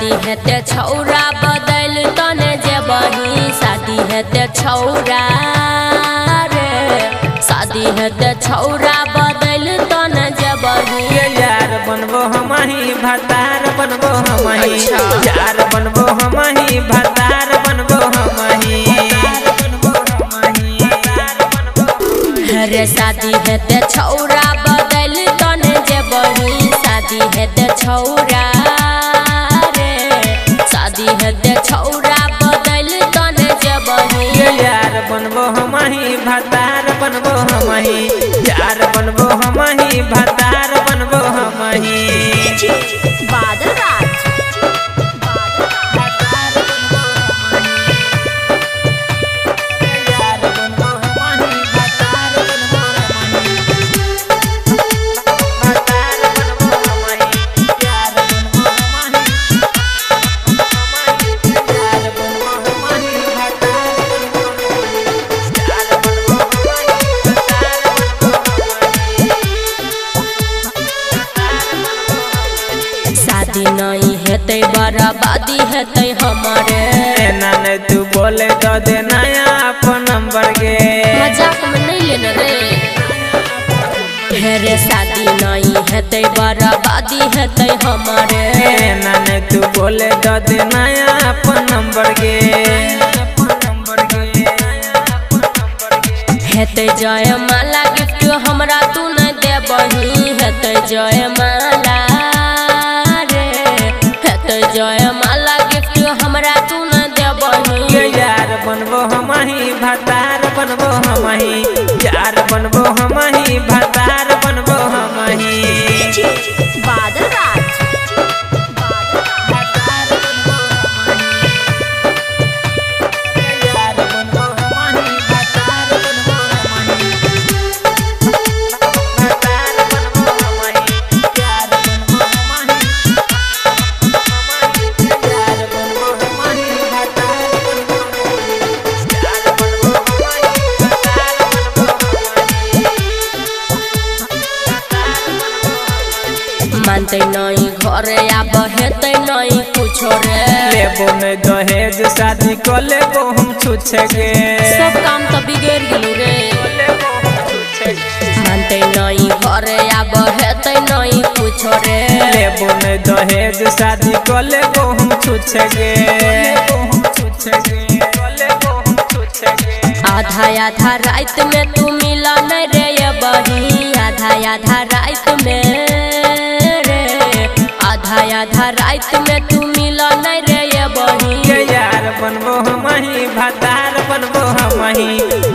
शादी हेते छौरा बदल तने जेबही शादी हेते छौरा रे। शादी हेते छौरा बदल तने जेबही के यार बनबो हमही भतार बनबो हमही। अच्छा। यार बनबो हमही भतार बनबो हमही। रे शादी हेते छौरा बदल तने जेबही शादी हेते छौरा बनबो हमही भतार बनबो हमही। यार बनबो हमही भतार बनबो हमही। बादल शादी नहीं हेते बर्बादी हेते हमारे। एना ने तू बोले तो दे नया अपन नंबर के। मज़ाक में नहीं लेना रे। हेरे शादी नहीं हेते बर्बादी हेते हमारे। एना ने तू बोले तो दे नया अपन नंबर के। हेते जय माला गिफ्ट हमरा तू न देबही। हेते जय माला हमही भतार बनबो हमही चार बनबो हमही भतार नहीं घरे आब हेते नहीं कुछो रे। लेबो में दहेज शादी को लेबो हम छुछे गे। सब काम तो बिगड़ गेलू रे। मानते नहीं घरे आब हेते नहीं कुछो रे। लेबो में दहेज शादी को लेबो हम छुछे गे। आधा आधा रात में तू मिला नहीं रे बही आधा आधा आधा रात में तू मिला नहीं रे ये बही। यार बनबो हमही भतार बनबो हमही।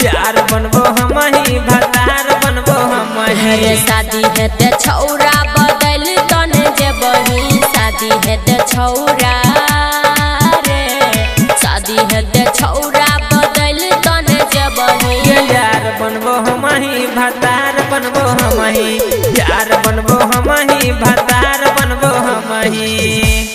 यार बनबो हमही भतार बनबो हमही। रे शादी हेते छौरा बदल तने जे बही। शादी हेते छौरा रे। शादी हेते छौरा बदल तने जे बही। के यार बनबो हमही भतार बनबो हमही। यार बनबो हमही भतार लो हम ही